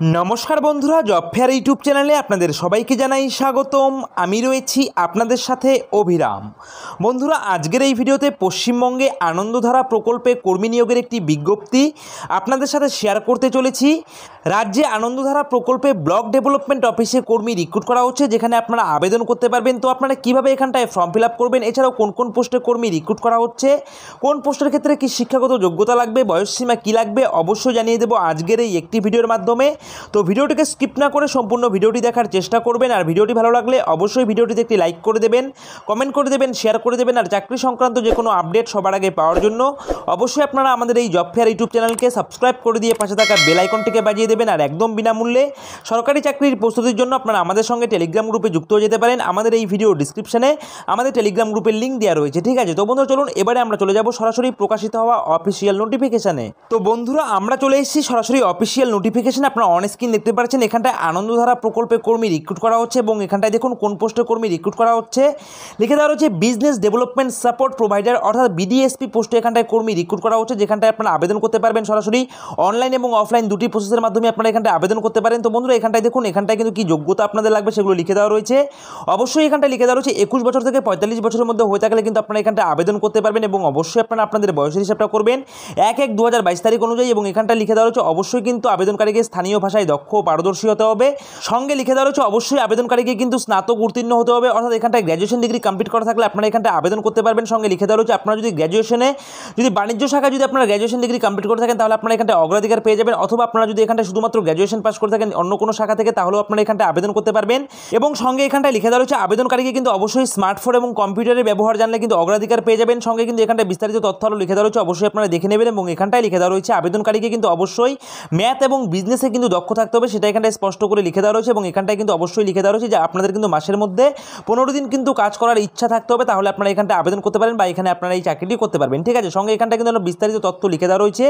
নমস্কার বন্ধুরা, job fair YouTube চ্যানেলে আপনাদের সবাইকে জানাই স্বাগতম। আমি রয়েছি আপনাদের সাথে অভিরাম। বন্ধুরা, আজকের এই ভিডিওতে পশ্চিমবঙ্গে আনন্দধারা প্রকল্পে কর্মী নিয়োগের একটি বিজ্ঞপ্তি আপনাদের সাথে শেয়ার করতে চলেছি। রাজ্যে আনন্দধারা প্রকল্পে ব্লক ডেভেলপমেন্ট অফিসে কর্মী রিক্রুট করা হচ্ছে, যেখানে আপনারা আবেদন করতে পারবেন। তো আপনারা কীভাবে এখানটায় ফর্ম ফিল করবেন? এছাড়াও কোন কোন পোস্টে কর্মী রিক্রুট করা হচ্ছে? কোন পোস্টের ক্ষেত্রে কি শিক্ষাগত যোগ্যতা লাগবে? বয়সসীমা কী লাগবে? অবশ্যই জানিয়ে দেবো আজকের এই একটি ভিডিওর মাধ্যমে। তো ভিডিওটিকে স্কিপ না করে সম্পূর্ণ ভিডিওটি দেখার চেষ্টা করবেন, আর ভিডিওটি ভালো লাগলে অবশ্যই ভিডিওটিতে একটি লাইক করে দেবেন, কমেন্ট করে দেবেন, শেয়ার করে দেবেন, আর চাকরি সংক্রান্ত যে কোনো আপডেট সবার আগে পাওয়ার জন্য অবশ্যই আপনারা আমাদের এই জব ফেয়ার ইউটিউব চ্যানেলকে সাবস্ক্রাইব করে দিয়ে পাশে থাকা বেল আইকনটিকে বাজিয়ে দেবেন, আর একদম বিনামূল্যে সরকারি চাকরির প্রস্তুতির জন্য আপনারা আমাদের সঙ্গে টেলিগ্রাম গ্রুপে যুক্ত হয়ে যেতে পারেন, আমাদের এই ভিডিও ডিসক্রিপশনে আমাদের টেলিগ্রাম গ্রুপের লিঙ্ক দেওয়া রয়েছে, ঠিক আছে? তো বন্ধুরা, চলুন, এবারে আমরা চলে যাব সরাসরি প্রকাশিত হওয়া অফিসিয়াল নোটিফিকেশানে তো বন্ধুরা, আমরা চলে এসেছি সরাসরি অফিসিয়াল নোটিফিকেশন আপনারা অন স্ক্রিন দেখতে পাচ্ছেন, এখানটায় আনন্দধারা প্রকল্পে কর্মী রিক্রুট করা হচ্ছে এবং এখানটায় দেখুন কোন পোস্টে কর্মী রিক্রুট করা হচ্ছে। লিখে দেওয়া রয়েছে বিজনেস ডেভেলপমেন্ট সাপোর্ট প্রোভাইডার অর্থাৎ বিডিএসপি পোস্টে এখানটায় কর্মী রিক্রুট করা হচ্ছে, যেখানটায় আপনারা আবেদন করতে পারবেন সরাসরি অনলাইন এবং অফলাইন দুটি প্রসেসের মাধ্যমে আপনারা এখানটায় আবেদন করতে পারেন। তো বন্ধুরা, এখানটায় দেখুন, এখানটায় কিন্তু কি যোগ্যতা আপনাদের লাগবে সেগুলো লিখে দেওয়া রয়েছে। অবশ্যই এখানটায় লিখে দেওয়া রয়েছে, একুশ বছর থেকে পঁয়তাল্লিশ বছরের মধ্যে হয়ে থাকলে কিন্তু আপনারা এখানটায় আবেদন করতে পারবেন এবং অবশ্যই আপনারা আপনাদের বয়সের হিসাবটা করবেন। এক এক দু তারিখ অনুযায়ী এবং এখানটা লিখে দেওয়া রয়েছে, অবশ্যই কিন্তু আবেদনকারীকে স্থানীয় ভাষায় দক্ষ পারদর্শী হতে হবে। সঙ্গে লিখে দেওয়া রয়েছে, অবশ্যই আবেদনকারীকে কিন্তু স্নাতক উত্তীর্ণ হতে হবে। অর্থাৎ এখানটায় গ্র্যাজুয়েশন ডিগ্রি কমপ্লিট করা থাকলে আপনারা এখানটায় আবেদন করতে পারবেন। সঙ্গে লিখে দেওয়া রয়েছে, আপনারা যদি গ্র্যাজুয়েশনে যদি বাণিজ্য শাখায় যদি আপনারা গ্র্যাজুয়েশন ডিগ্রি কমপ্লিট করে থাকেন, তাহলে আপনারা এখানটায় অগ্রাধিকার পেয়ে যাবেন। অথবা আপনারা যদি এখানটায় শুধুমাত্র গ্র্যাজুয়েশন পাস করে থাকেন অন্য কোনো শাখা থেকে, তাহলেও আপনারা এখানটায় আবেদন করতে পারবেন। এবং সঙ্গে এখানটায় লিখে দেওয়া রয়েছে, আবেদনকারীকে কিন্তু অবশ্যই স্মার্টফোন এবং কম্পিউটারের ব্যবহার জানলে কিন্তু অগ্রাধিকার পেয়ে যাবেন। সঙ্গে কিন্তু এখানটায় বিস্তারিত তথ্য আরও লিখে দেওয়া রয়েছে, অবশ্যই আপনারা দেখে নেবেন। এবং এখানটায় লিখে দেওয়া রয়েছে, আবেদনকারীকে কিন্তু অবশ্যই ম্যাথ এবং বিজনেসে কিন্তু দক্ষ থাকতে হবে, সেটা এখানটায় স্পষ্ট করে লিখে দেওয়া রয়েছে এবং এখানটায় কিন্তু অবশ্যই লিখে দেওয়া রয়েছে যে আপনাদের কিন্তু মাসের মধ্যে পনেরো দিন কিন্তু কাজ করার ইচ্ছা থাকতে হবে, তাহলে আপনারা এখানটায় আবেদন করতে পারেন বা এখানে আপনারা এই চাকরিটি করতে পারবেন। ঠিক আছে, সঙ্গে এখানটা কিন্তু বিস্তারিত তথ্য লিখে দেওয়া রয়েছে।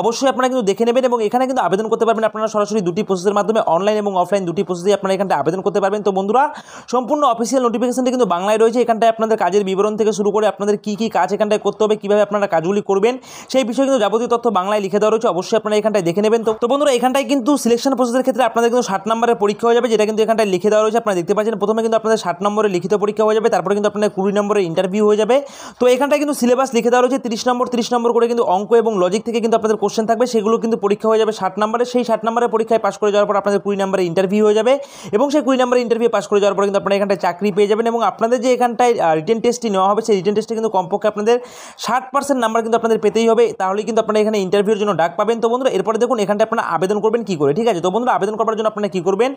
অবশ্যই আপনারা কিন্তু দেখে নেবেন এবং এখানে কিন্তু আবেদন করতে পারবেন আপনারা সরাসরি দুটি প্রসেসের মাধ্যমে অনলাইন এবং অফলাইন দুটি প্রসেসে আপনারা এখানটা আবেদন করতে পারবেন। তো বন্ধুরা, সম্পূর্ণ অফিসিয়াল নোটিফিকেশনটি কিন্তু বাংলায় রয়েছে, এখানটায় আপনাদের কাজের বিবরণ থেকে শুরু করে আপনাদের কী কী কাজ এখানটায় করতে হবে, কীভাবে আপনারা কাজগুলি করবেন, সেই বিষয়ে কিন্তু যাবতীয় তথ্য বাংলায় লিখে দেওয়া রয়েছে, অবশ্যই আপনারা এখানটায় দেখে নেবেন। তো বন্ধুরা, এখানটায় কিন্তু সিলেকশন প্রসেসের ক্ষেত্রে আপনাদের কিন্তু ষাট নম্বরের পরীক্ষা হয়ে যাবে, যেটা কিন্তু এখানটায় লিখে দেওয়া রয়েছে। আপনারা দেখতে পাচ্ছেন, প্রথমে কিন্তু আপনাদের ষাট নম্বরের লিখিত পরীক্ষা হয়ে যাবে, তারপরে কিন্তু আপনাদের কুড়ি নম্বরের ইন্টারভিউ হয়ে যাবে। তো এখানটায় কিন্তু সিলেবাস লিখে দেওয়া রয়েছে, তিরিশ নম্বর তিরিশ নম্বর করে কিন্তু অঙ্ক এবং লজিক থেকে কিন্তু আপনাদের কোশ্চেন থাকবে, সেগুলো কিন্তু পরীক্ষা হয়ে যাবে ষাট নম্বরে। সেই ষাট নম্বরের পরীক্ষায় পাস করে যাওয়ার পর আপনাদের কুড়ি নম্বরের ইন্টারভিউ হয়ে যাবে এবং সেই কুড়ি নম্বরের ইন্টারভিউ পাস করে যাওয়ার পর কিন্তু আপনারা এখানটায় চাকরি পেয়ে যাবেন এবং আপনাদের যে এখানটায় রিটেন টেস্টটি নেওয়া হবে, সেই রিটেন টেস্টে কিন্তু কমপক্ষে আপনাদের ষাট পার্সেন্ট নাম্বার কিন্তু আপনাদের পেতেই হবে। তাহলেই কিন্তু আপনারা এখানে ইন্টারভিউর জন্য ডাক পাবেন। তো বন্ধুরা, এরপরে দেখুন, এখানটায় আপনারা আবেদন করবেন কী করে? ঠিক আছে? তো বন্ধুরা, আবেদন করার জন্য আপনারা কী করবেন?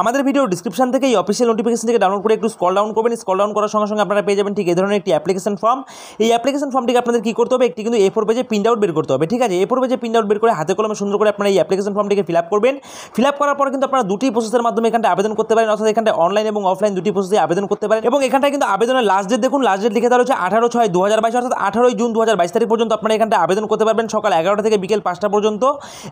আমাদের ভিডিও ডিসক্রিপশন থেকে এই অফিসিয়াল নোটিফিকেশন থেকে ডাউনলোড করে একটু স্কল ডাউন করবেন। স্কল ডাউন করার সঙ্গে সঙ্গে আপনারা পেয়ে যাবেন ঠিক এই ধরনের একটি অ্যাপ্লিকেশন ফর্ম এই অ্যাপ্লিকেশন ফর্মটিকে আপনাদের কী করতে হবে? একটি কিন্তু এ ফোর পেজে প্রিন্ট আউট বের করতে হবে। ঠিক আছে? এ ফোর পেজে প্রিন্ট আউট বের করে হাতে কলমে সুন্দর করে আপনারা এই অ্যাপ্লিকেশন ফর্মটিকে ফিল আপ করবেন। ফিল আপ করার পর কিন্তু আপনারা দুটি প্রসেসের মাধ্যমে এখানটা আবেদন করতে পারেন। অর্থাৎ এখানটা অনলাইন এবং অফলাইন দুটি প্রসেসে আবেদন করতে পারেন। এবং এখানটায় কিন্তু আবেদনের লাস্ট ডেট দেখুন। লাস্ট ডেট লিখে দেওয়া হচ্ছে আঠারো ছয় দু হাজার বাইশ, অর্থাৎ আঠারোই জুন দু হাজার বাইশ তারিখ পর্যন্ত আপনারা এখানটা আবেদন করতে পারবেন। সকাল এগারোটা থেকে বিকেল পাঁচটা পর্যন্ত।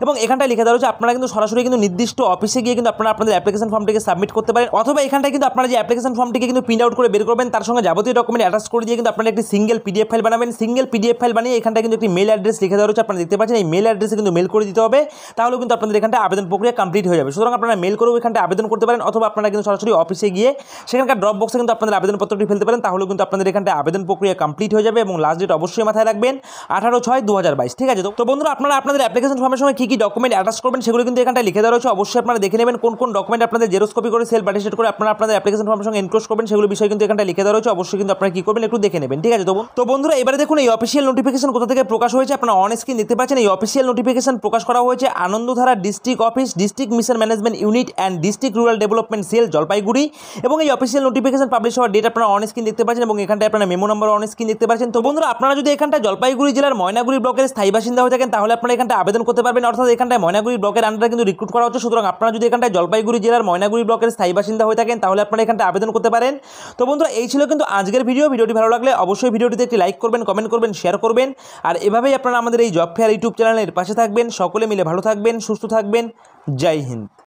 এবং এখানটায় লিখে দেওয়া হচ্ছে আপনারা কিন্তু সরাসরি কিন্তু নির্দিষ্ট অফিসে গিয়ে কিন্তু আপনারা আপনাদের অ্যাপ্লিকেশন ফর্মটিকে সাবমিট করতে পারেন। অথবা এখানটায় কিন্তু আপনারা যে অ্যাপ্লিকেশন ফর্মটিকে কিন্তু প্রিন্ট আউট করে বের করবেন, তার সঙ্গে যাবতীয় ডকুমেন্ট অ্যাটাচ করে দিয়ে কিন্তু আপনারা একটি সিঙ্গেল পিডিএফ ফাইল বানাবেন। সিঙ্গেল পিডিএফ ফাইল বানিয়ে এখানটায় কিন্তু একটি মেল অ্যাড্রেস লিখে দেওয়া হচ্ছে আপনারা দেখতে পাচ্ছেন, এই মেল অ্যাড্রেসে কিন্তু মেল করে দিতে হবে। তাহলেও কিন্তু আপনাদের এখানটা আবেদন প্রক্রিয়া কমপ্লিট হয়ে যাবে। সুতরাং আপনারা মেল করেও এখানটা আবেদন করতে পারেন, অথবা আপনারা কিন্তু সরাসরি অফিসে গিয়ে সেখানকার ড্রপ বক্সে কিন্তু আপনাদের আবেদনপত্রটি ফেলতে পারেন, তাহলেও কিন্তু আপনাদের এখানটা আবেদন প্রক্রিয়া কমপ্লিট হয়ে যাবে এবং লাস্ট ডেট অবশ্যই মাথায় রাখবেন, আঠারো ছয় দু ঠিক আছে তো? বন্ধুরা, আপনারা আপনাদের অ্যাপ্লিকেশন ফর্মের সময় কী কী ডকুমেন্ট অ্যাটাচ করবেন, সেগুলো কিন্তু এখানটা লিখে দেওয়া রয়েছে। অবশ্যই আপনারা দেখে নেবেন কোন কোন ডকুমেন্ট আপনাদের জেরোস কপি করে সেল পার্টিসিপেট করে আপনারা আপনাদের অ্যাপ্লিকেশন ফর্মের সঙ্গে এনক্লোজ করবেন, সেগুলো বিষয় কিন্তু এখানটা লিখে দেওয়া রয়েছে। অবশ্যই কিন্তু আপনারা কী করবেন একটু দেখে নেবেন, ঠিক আছে? তো তো বন্ধুরা, এবারে দেখুন, এই অফিসিয়াল নোটিফিকেশন কোথা থেকে প্রকাশ হয়েছে আপনারা অন স্ক্রিন দেখতে পাচ্ছেন। এই অফিসিয়াল নোটিফিকেশন প্রকাশ করা হয়েছে Anandadhara district office district mission management unit and district rural development cell Jalpaiguri. এবং এই অফিসিয়াল নোটিফিকেশন পাবলিশ হওয়ার ডেট আপনারা অন স্ক্রিন দেখতে পাচ্ছেন এবং এখানটায় আপনারা মেমো নম্বর অন স্ক্রিন দেখতে পাচ্ছেন। তো বন্ধুরা, আপনারা যদি এখানটা জলপাইগুড়ি জেলার ময়নাগুড়ি ব্লকের স্থায়ী বাসিন্দা হয়ে থাকেন, তাহলে আপনারা এখানটা আবেদন করতে পারবেন। অর্থাৎ এখানটায় ময়নাগুড়ি ব্লকের আন্ডারে কিন্তু রিক্রুট করা হচ্ছে। সুতরাং আপনারা যদি এখানটায় জলপাইগুড়ি জেলার ময়নাগুড়ি ব্লকের স্থায়ী বাসিন্দা হয়ে থাকেন, তাহলে আপনারা এখানটা আবেদন করতে পারেন। তো বন্ধুরা, এই ছিল কিন্তু আজকের ভিডিও। ভিডিওটি ভালো লাগলে অবশ্যই ভিডিওটিতে একটি লাইক করবেন, কমেন্ট করবেন, শেয়ার করবেন। আর এভাবেই আপনারা আমাদের এই জব ফেয়ার ইউটিউব চ্যানেলের পাশে থাকবেন। সকলে মিলে ভালো থাকবেন, সুস্থ থাকবেন। জয় হিন্দ।